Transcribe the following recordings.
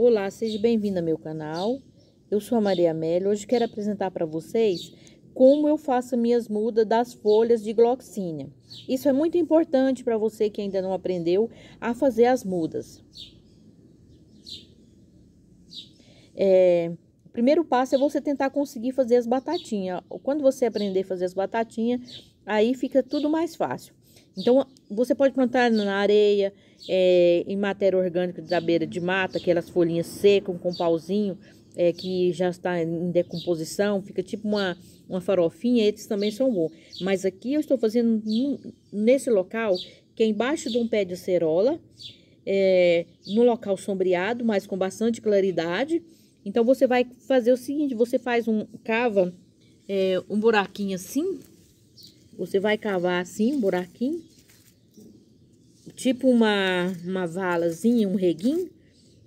Olá, seja bem-vindo ao meu canal. Eu sou a Maria Amélia. Hoje quero apresentar para vocês como eu faço minhas mudas das folhas de gloxínia. Isso é muito importante para você que ainda não aprendeu a fazer as mudas. É, o primeiro passo é você tentar conseguir fazer as batatinhas. Quando você aprender a fazer as batatinhas, aí fica tudo mais fácil. Então, você pode plantar na areia, é, em matéria orgânica da beira de mata, aquelas folhinhas secas com pauzinho, é, que já está em decomposição, fica tipo uma, uma farofinha, esses também são bons. Mas aqui eu estou fazendo nesse local, que é embaixo de um pé de acerola, é, no local sombreado, mas com bastante claridade. Então, você vai fazer o seguinte, você faz um, cava é, um buraquinho assim, você vai cavar assim, um buraquinho, tipo uma, uma valazinha, um reguinho,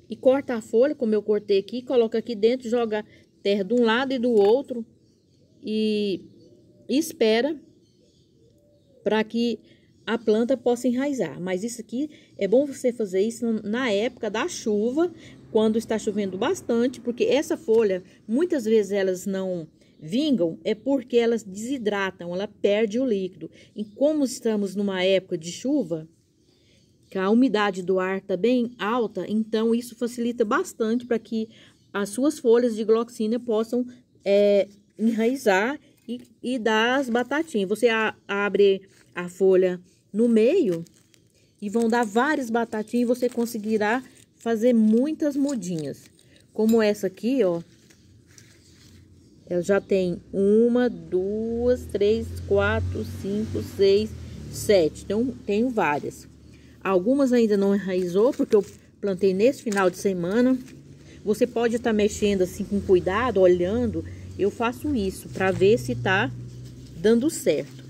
e corta a folha, como eu cortei aqui, coloca aqui dentro, joga terra de um lado e do outro, e, espera para que a planta possa enraizar. Mas isso aqui, é bom você fazer isso na época da chuva, quando está chovendo bastante, porque essa folha, muitas vezes elas não vingam é porque elas desidratam, ela perde o líquido. E como estamos numa época de chuva, que a umidade do ar está bem alta, então isso facilita bastante para que as suas folhas de gloxina possam é, enraizar e, e, dar as batatinhas. Você a, abre a folha no meio e vão dar várias batatinhas e você conseguirá fazer muitas mudinhas. Como essa aqui, ó, ela já tem uma, duas, três, quatro, cinco, seis, sete. Então, tenho várias. Algumas ainda não enraizou, porque eu plantei nesse final de semana. Você pode estar tá mexendo assim com cuidado, olhando. Eu faço isso para ver se tá dando certo.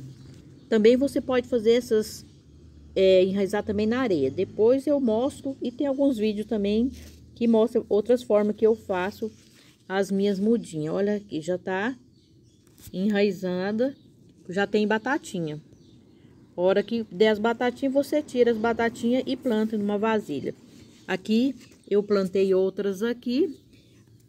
Também você pode fazer essas, é, enraizar também na areia. Depois eu mostro e tem alguns vídeos também que mostram outras formas que eu faço as minhas mudinhas. Olha aqui, já tá enraizada, já tem batatinha. Hora que der as batatinhas, você tira as batatinhas e planta numa vasilha. Aqui, eu plantei outras aqui.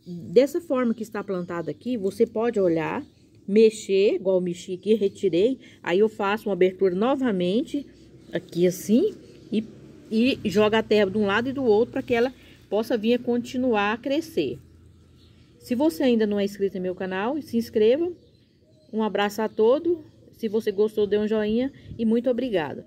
Dessa forma que está plantada aqui, você pode olhar, mexer, igual mexi aqui, retirei. Aí eu faço uma abertura novamente, aqui assim, e, e joga a terra de um lado e do outro para que ela possa vir a continuar a crescer. Se você ainda não é inscrito no meu canal, se inscreva. Um abraço a todos. Se você gostou, dê um joinha e muito obrigada.